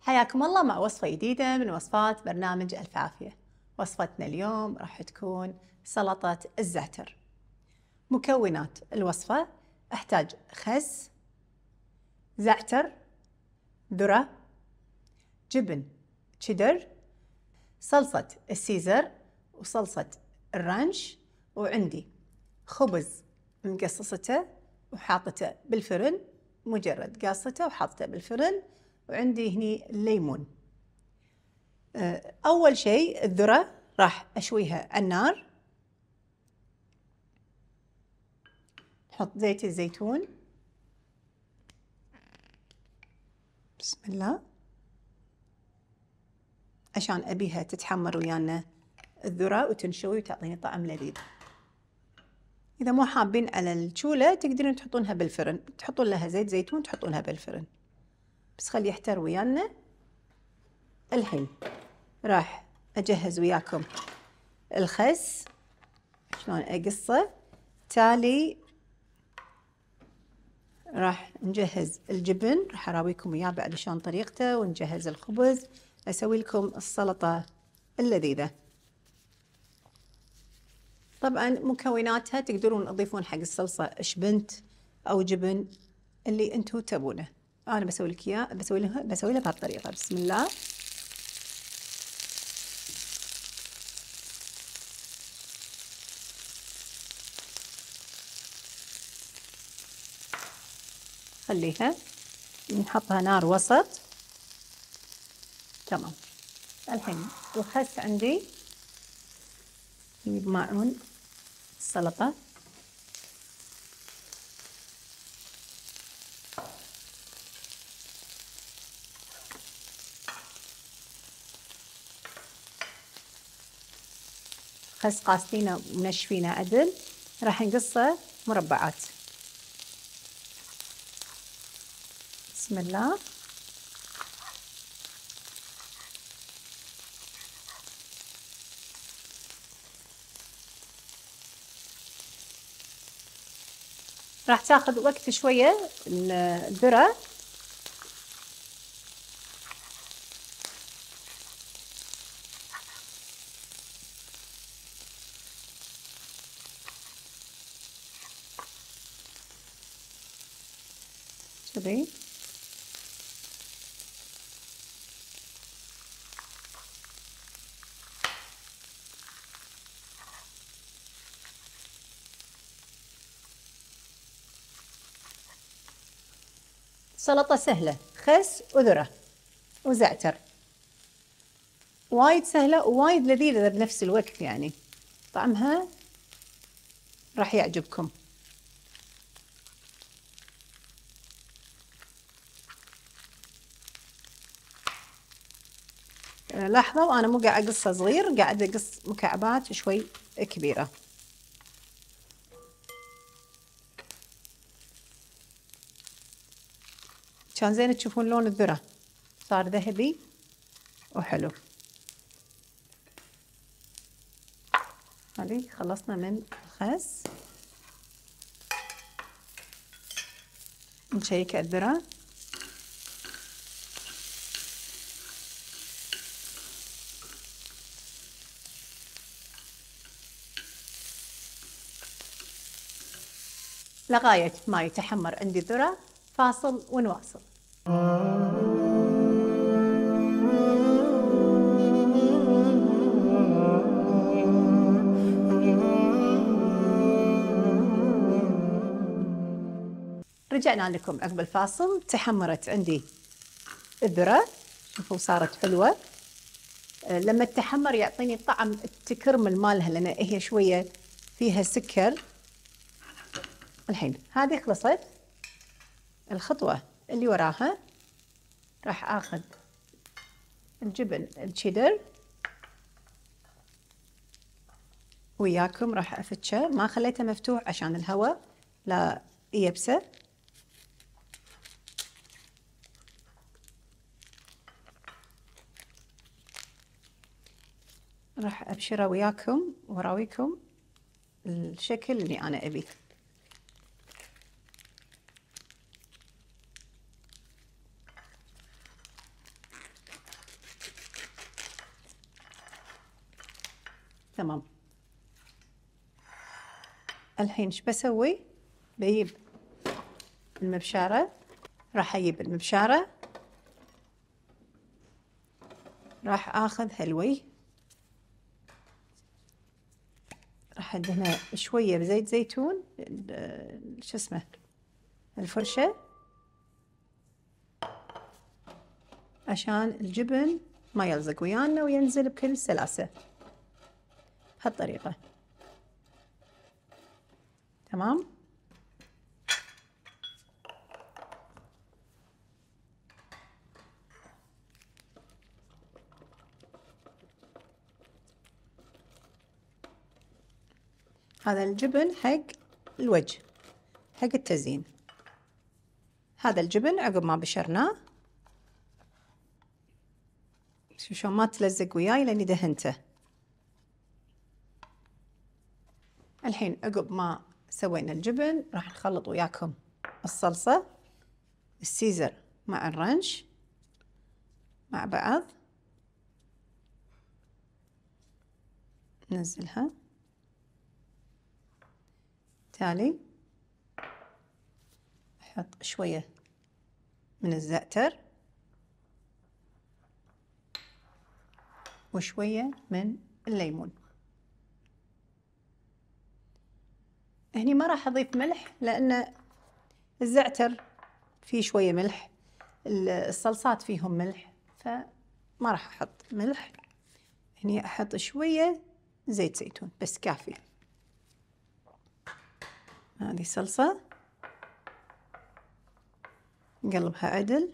حياكم الله مع وصفة جديدة من وصفات برنامج ألف عافية. وصفتنا اليوم راح تكون سلطة الزعتر. مكونات الوصفة أحتاج خس زعتر ذرة جبن تشيدر صلصة السيزر وصلصة الرانش وعندي خبز. مقصصته وحاطته بالفرن مجرد قاصته وحاطته بالفرن وعندي هني الليمون. آه، أول شيء الذرة راح أشويها على النار. نحط زيت الزيتون. بسم الله. عشان أبيها تتحمر ويانا الذرة وتنشوي وتعطيني طعم لذيذ. إذا مو حابين على الشولة تقدرون تحطونها بالفرن. تحطون لها زيت زيتون تحطونها بالفرن. بس خليه يحتر ويانا. الحين راح أجهز وياكم الخس. شلون أقصه؟ تالي راح نجهز الجبن. راح أراويكم إياه بعد شلون طريقته ونجهز الخبز. أسوي لكم السلطة اللذيذة. طبعا مكوناتها تقدرون تضيفون حق الصلصة شبنت أو جبن اللي أنتم تبونه. أنا بسوي لك إياه بسوي لها بسوي لها بهالطريقة. بسم الله. خليها. نحطها نار وسط. تمام. الحين الخس عندي نجيب معون السلطة خس قاصدينه ومنشفينه عدل راح نقصه مربعات. بسم الله. راح تاخذ وقت شوية الذرة. كذي سلطة سهلة خس وذرة وزعتر. وايد سهلة ووايد لذيذة بنفس الوقت يعني. طعمها راح يعجبكم. لاحظوا أنا مو قاعد أقصه صغير قاعد أقص مكعبات شوي كبيرة. كان زين تشوفون لون الذرة. صار ذهبي وحلو. هذه خلصنا من الخس. نشيك الذرة. لغاية ما يتحمر عندي الذرة. فاصل ونواصل. رجعنا لكم عقب الفاصل. تحمرت عندي الذرة. شوفوا صارت حلوة. لما تحمر يعطيني طعم التكرمل مالها لأن هي شوية فيها سكر. الحين هذه خلصت. الخطوة اللي وراها راح آخذ الجبن الشيدر. وياكم راح أفتشه. ما خليته مفتوح عشان الهواء لا يبسه. راح أبشره وياكم وراويكم الشكل اللي أنا أبيه. تمام. الحين إيش بسوي؟ بجيب المبشرة راح أجيب المبشرة راح آخذ هلوي راح أدهنه شوية بزيت زيتون شو اسمه؟ الفرشة عشان الجبن ما يلزق ويانا وينزل بكل سلاسة. بهالطريقة تمام؟ هذا الجبن حق الوجه حق التزيين. هذا الجبن عقب ما بشرناه. شوف شلون ما تلزق وياي لأني دهنته. الحين عقب ما سوينا الجبن راح نخلط وياكم الصلصة السيزر مع الرنش مع بعض. ننزلها. تالي. أحط شوية من الزعتر وشوية من الليمون. هني ما راح أضيف ملح لأن الزعتر فيه شوية ملح الصلصات فيهم ملح فما راح أحط ملح. هني أحط شوية زيت زيتون بس كافي. هذه صلصة. نقلبها عدل.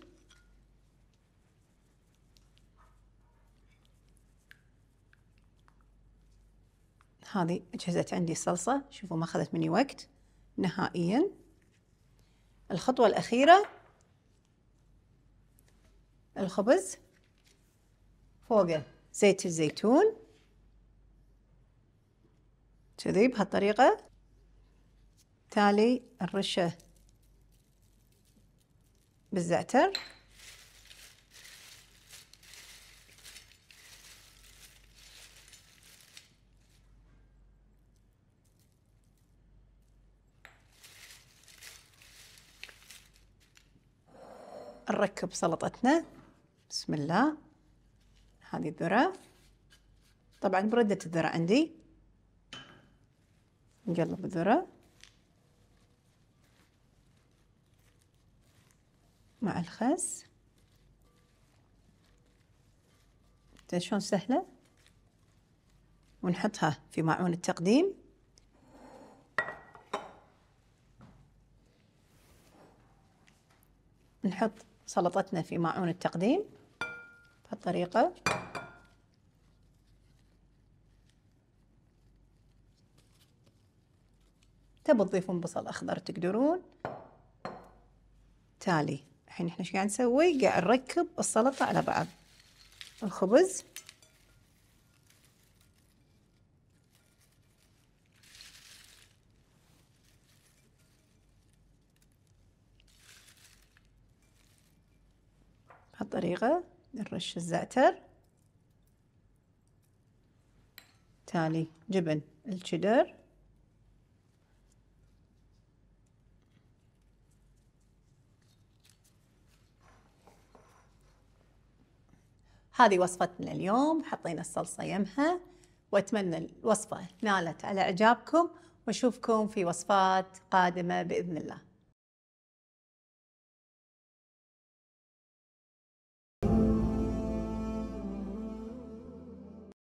هذه جهزت عندي الصلصة شوفوا ما أخذت مني وقت. نهائيا. الخطوة الأخيرة. الخبز. فوقه زيت الزيتون. كذي بهالطريقة. تالي الرشة بالزعتر. نركب سلطتنا. بسم الله. هذه الذرة. طبعا بردة الذرة عندي. نقلب الذرة. مع الخس. شلون سهلة؟ ونحطها في معون التقديم. نحط سلطتنا في معون التقديم. بهالطريقة تبوا تضيفون بصل أخضر تقدرون. تالي الحين إحنا إيش قاعد نسوي؟ قاعد نركب السلطة على بعض. الخبز. بهالطريقة نرش الزعتر. تالي جبن الشيدر هذه وصفتنا اليوم حطينا الصلصة يمها. وأتمنى الوصفة نالت على إعجابكم وأشوفكم في وصفات قادمة بإذن الله.